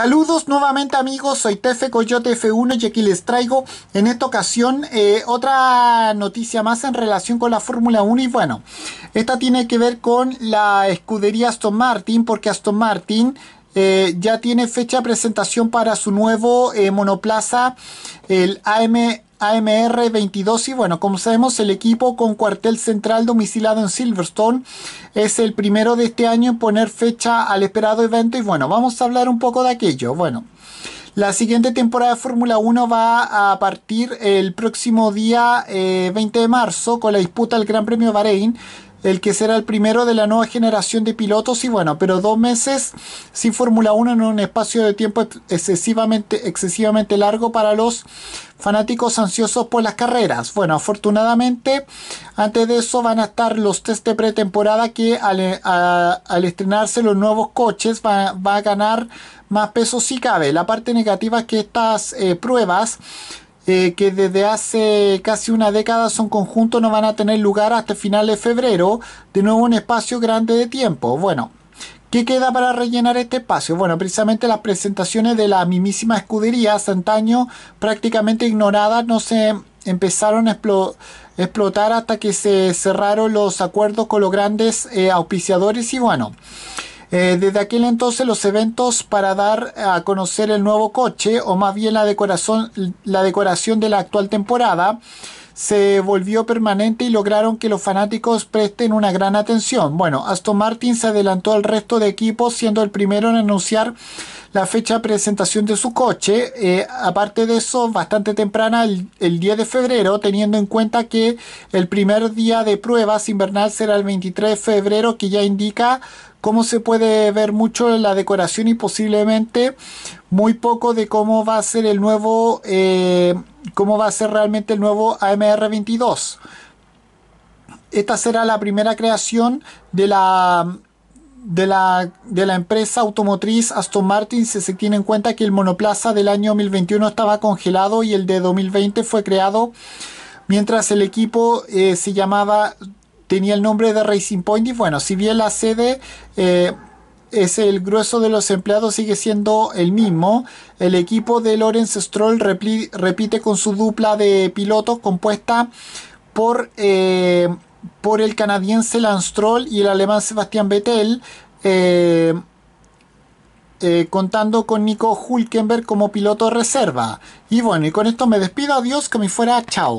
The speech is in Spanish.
Saludos nuevamente amigos, soy Tefe Coyote F1 y aquí les traigo en esta ocasión eh, otra noticia más en relación con la Fórmula 1 y bueno, esta tiene que ver con la escudería Aston Martin porque Aston Martin eh, ya tiene fecha de presentación para su nuevo eh, monoplaza, el AM AMR 22 y bueno, como sabemos el equipo con cuartel central domicilado en Silverstone es el primero de este año en poner fecha al esperado evento y bueno, vamos a hablar un poco de aquello. Bueno, la siguiente temporada de Fórmula 1 va a partir el próximo día 20 eh, de marzo con la disputa del Gran Premio Bahrein el que será el primero de la nueva generación de pilotos y bueno, pero dos meses sin Fórmula 1 en un espacio de tiempo excesivamente, excesivamente largo para los fanáticos ansiosos por las carreras. Bueno, afortunadamente, antes de eso van a estar los test de pretemporada que al, estrenarse los nuevos coches va, a ganar más peso si cabe. La parte negativa es que estas eh, pruebas eh, que desde hace casi una década son conjuntos no van a tener lugar hasta finales de febrero, de nuevo un espacio grande de tiempo. Bueno, ¿qué queda para rellenar este espacio? Bueno, precisamente las presentaciones de la mismísima escudería, antaño prácticamente ignoradas, no se empezaron a explotar hasta que se cerraron los acuerdos con los grandes eh, auspiciadores y bueno. Eh, desde aquel entonces los eventos para dar a conocer el nuevo coche, o más bien la decoración, la decoración de la actual temporada, se volvió permanente y lograron que los fanáticos presten una gran atención. Bueno, Aston Martin se adelantó al resto de equipos siendo el primero en anunciar la fecha de presentación de su coche. Eh, aparte de eso, bastante temprana, el, el, 10 de febrero, teniendo en cuenta que el primer día de pruebas invernal será el 23 de febrero, que ya indica cómo se puede ver mucho la decoración y posiblemente muy poco de cómo va a ser el nuevo, eh, cómo va a ser realmente el nuevo AMR 22. Esta será la primera creación de la de la, de la empresa automotriz Aston Martin si se tiene en cuenta que el monoplaza del año 2021 estaba congelado y el de 2020 fue creado mientras el equipo eh, se llamaba tenía el nombre de Racing Point. Y bueno, si bien la sede eh, es el grueso de los empleados sigue siendo el mismo, el equipo de Lawrence Stroll repite con su dupla de pilotos compuesta por, eh, por el canadiense Lance y el alemán Sebastián Vettel. Eh, contando con Nico Hulkenberg como piloto reserva. Y bueno, y con esto me despido. Adiós, que me fuera. Chao.